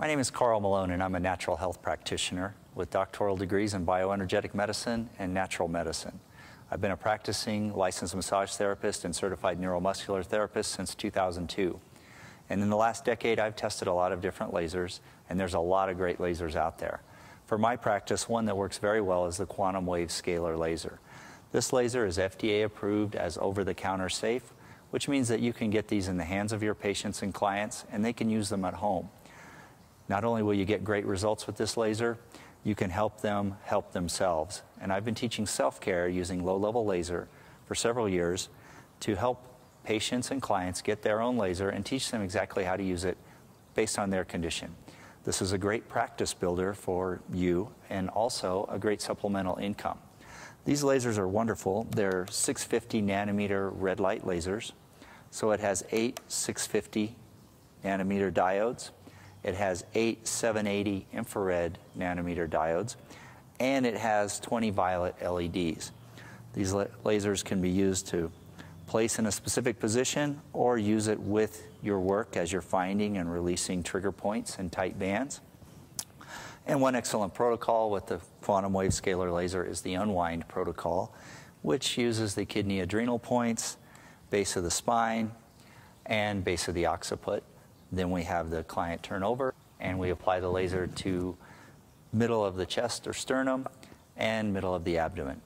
My name is Carl Malone, and I'm a natural health practitioner with doctoral degrees in bioenergetic medicine and natural medicine. I've been a practicing licensed massage therapist and certified neuromuscular therapist since 2002. And in the last decade, I've tested a lot of different lasers, and there's a lot of great lasers out there. For my practice, one that works very well is the Quantumwave scalar laser. This laser is FDA approved as over the counter safe, which means that you can get these in the hands of your patients and clients, and they can use them at home. Not only will you get great results with this laser, you can help them help themselves. And I've been teaching self care using low level laser for several years to help patients and clients get their own laser and teach them exactly how to use it based on their condition. This is a great practice builder for you and also a great supplemental income. These lasers are wonderful. They're 650 nanometer red light lasers. So it has eight 650 nanometer diodes. It has eight 780 infrared nanometer diodes. And it has 20 violet LEDs. These lasers can be used to place in a specific position or use it with your work as you're finding and releasing trigger points and tight bands. And one excellent protocol with the Quantumwave scalar laser is the unwind protocol, which uses the kidney adrenal points, base of the spine, and base of the occiput. Then we have the client turn over and we apply the laser to middle of the chest or sternum and middle of the abdomen.